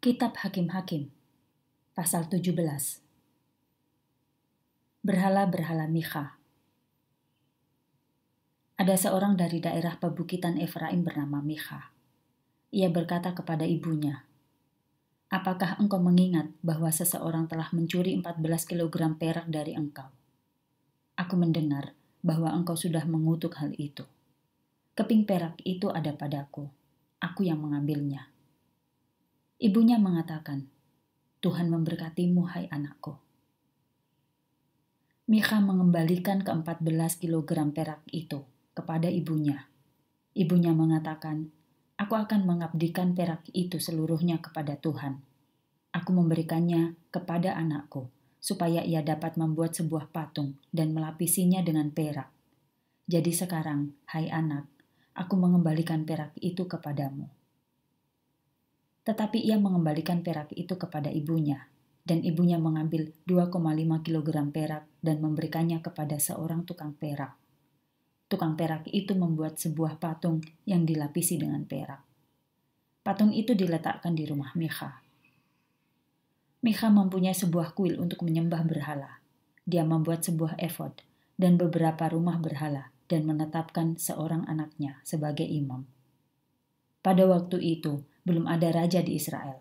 Kitab Hakim-Hakim, pasal 17. Berhala-berhala Micha. Ada seorang dari daerah pebukitan Efraim bernama Micha. Ia berkata kepada ibunya, Apakah engkau mengingat bahwa seseorang telah mencuri 14 kg perak dari engkau? Aku mendengar bahwa engkau sudah mengutuk hal itu. Keping perak itu ada padaku, aku yang mengambilnya Ibunya mengatakan, Tuhan memberkatimu hai anakku. Mika mengembalikan ke-14 kg perak itu kepada ibunya. Ibunya mengatakan, Aku akan mengabdikan perak itu seluruhnya kepada Tuhan. Aku memberikannya kepada anakku, supaya ia dapat membuat sebuah patung dan melapisinya dengan perak. Jadi sekarang, hai anak, aku mengembalikan perak itu kepadamu tetapi ia mengembalikan perak itu kepada ibunya, dan ibunya mengambil 2,5 kg perak dan memberikannya kepada seorang tukang perak. Tukang perak itu membuat sebuah patung yang dilapisi dengan perak. Patung itu diletakkan di rumah Micha. Micha mempunyai sebuah kuil untuk menyembah berhala. Dia membuat sebuah efod dan beberapa rumah berhala dan menetapkan seorang anaknya sebagai imam. Pada waktu itu, belum ada raja di Israel.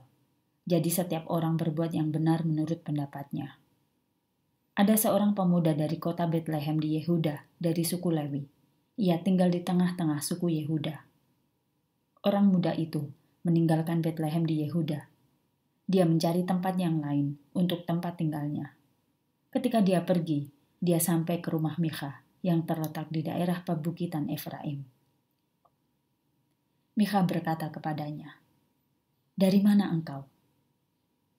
Jadi setiap orang berbuat yang benar menurut pendapatnya. Ada seorang pemuda dari kota Bethlehem di Yehuda, dari suku Lewi. Ia tinggal di tengah-tengah suku Yehuda. Orang muda itu meninggalkan Bethlehem di Yehuda. Dia mencari tempat yang lain untuk tempat tinggalnya. Ketika dia pergi, dia sampai ke rumah Micha yang terletak di daerah pebukitan Efraim. Micha berkata kepadanya, dari mana engkau?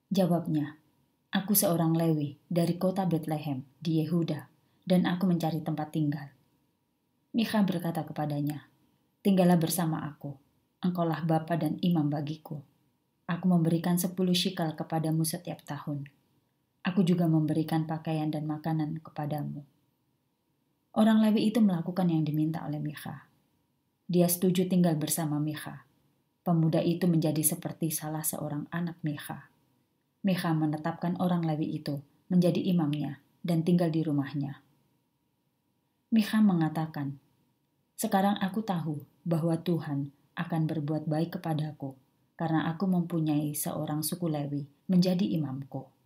Jawabnya, Aku seorang Lewi dari kota Bethlehem di Yehuda, dan aku mencari tempat tinggal. Micha berkata kepadanya, Tinggallah bersama aku, engkaulah bapa dan imam bagiku. Aku memberikan sepuluh shikal kepadamu setiap tahun. Aku juga memberikan pakaian dan makanan kepadamu. Orang Lewi itu melakukan yang diminta oleh Micha. Dia setuju tinggal bersama Micha Pemuda itu menjadi seperti salah seorang anak Mecha. Mecha menetapkan orang Lewi itu menjadi imamnya dan tinggal di rumahnya. Mecha mengatakan, Sekarang aku tahu bahwa Tuhan akan berbuat baik kepadaku karena aku mempunyai seorang suku Lewi menjadi imamku.